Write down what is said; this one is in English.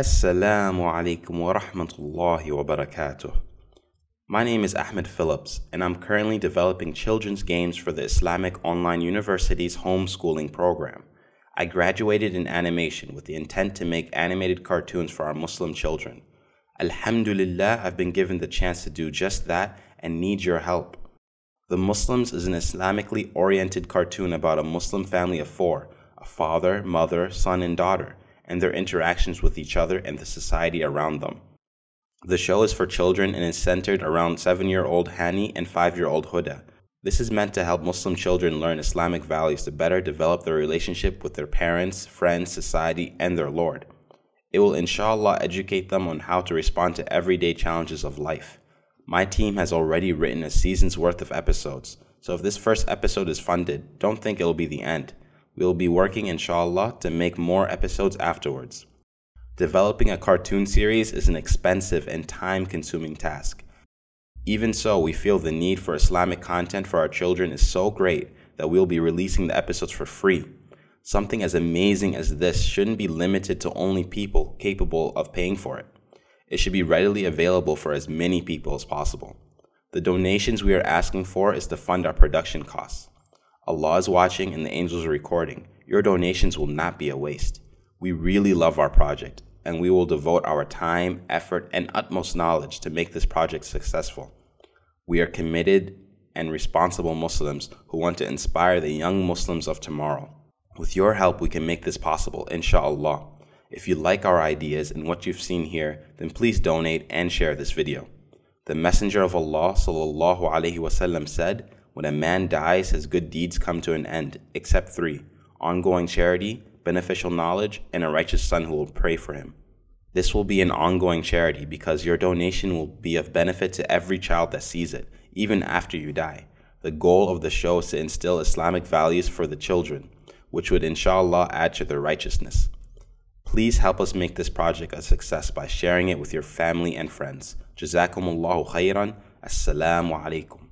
Assalamu alaikum wa rahmatullahi wa barakatuh. My name is Ahmed Philips, and I'm currently developing children's games for the Islamic Online University's homeschooling program. I graduated in animation with the intent to make animated cartoons for our Muslim children. Alhamdulillah, I've been given the chance to do just that and need your help. The Muslims is an Islamically oriented cartoon about a Muslim family of four a father, mother, son, and daughter and their interactions with each other and the society around them. The show is for children and is centered around 7 year old Hani and 5 year old Huda. This is meant to help Muslim children learn Islamic values to better develop their relationship with their parents, friends, society, and their Lord. It will inshallah educate them on how to respond to everyday challenges of life. My team has already written a season's worth of episodes, so if this first episode is funded, don't think it'll be the end. We will be working, inshallah, to make more episodes afterwards. Developing a cartoon series is an expensive and time consuming task. Even so, we feel the need for Islamic content for our children is so great that we'll be releasing the episodes for free. Something as amazing as this shouldn't be limited to only people capable of paying for it. It should be readily available for as many people as possible. The donations we are asking for is to fund our production costs. Allah is watching and the angels are recording. Your donations will not be a waste. We really love our project and we will devote our time, effort, and utmost knowledge to make this project successful. We are committed and responsible Muslims who want to inspire the young Muslims of tomorrow. With your help, we can make this possible, inshallah. If you like our ideas and what you've seen here, then please donate and share this video. The Messenger of Allah sallallahu said, when a man dies, his good deeds come to an end, except three ongoing charity, beneficial knowledge, and a righteous son who will pray for him. This will be an ongoing charity because your donation will be of benefit to every child that sees it, even after you die. The goal of the show is to instill Islamic values for the children, which would inshallah add to their righteousness. Please help us make this project a success by sharing it with your family and friends. Jazakumullahu khairan. Assalamu alaikum.